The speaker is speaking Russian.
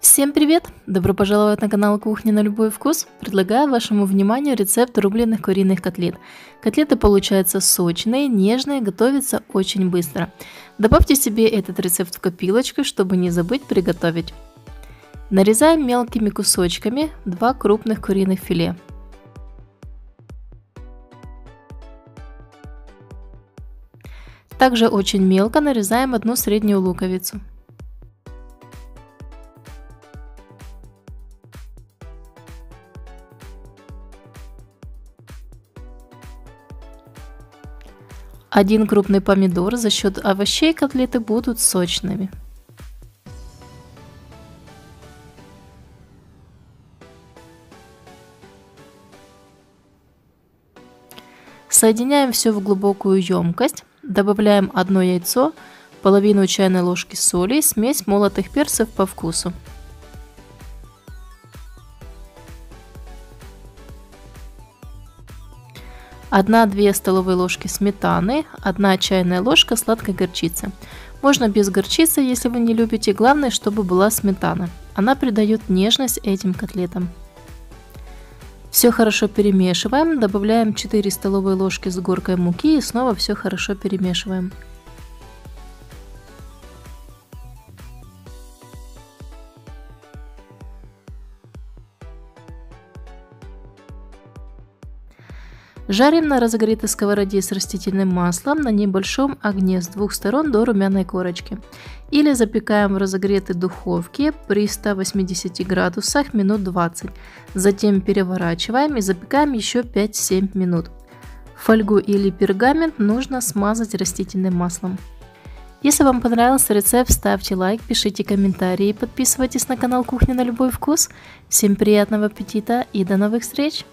Всем привет! Добро пожаловать на канал Кухня на любой вкус. Предлагаю вашему вниманию рецепт рубленых куриных котлет. Котлеты получаются сочные, нежные, готовятся очень быстро. Добавьте себе этот рецепт в копилочку, чтобы не забыть приготовить. Нарезаем мелкими кусочками 2 крупных куриных филе. Также очень мелко нарезаем одну среднюю луковицу. Один крупный помидор, за счет овощей котлеты будут сочными. Соединяем все в глубокую емкость, добавляем одно яйцо, половину чайной ложки соли и смесь молотых перцев по вкусу. 1-2 столовые ложки сметаны, 1 чайная ложка сладкой горчицы. Можно без горчицы, если вы не любите, главное, чтобы была сметана. Она придает нежность этим котлетам. Все хорошо перемешиваем, добавляем 4 столовые ложки с горкой муки и снова все хорошо перемешиваем. Жарим на разогретой сковороде с растительным маслом на небольшом огне с двух сторон до румяной корочки. Или запекаем в разогретой духовке при 180 градусах минут 20. Затем переворачиваем и запекаем еще 5-7 минут. Фольгу или пергамент нужно смазать растительным маслом. Если вам понравился рецепт, ставьте лайк, пишите комментарии, подписывайтесь на канал Кухня на любой вкус. Всем приятного аппетита и до новых встреч!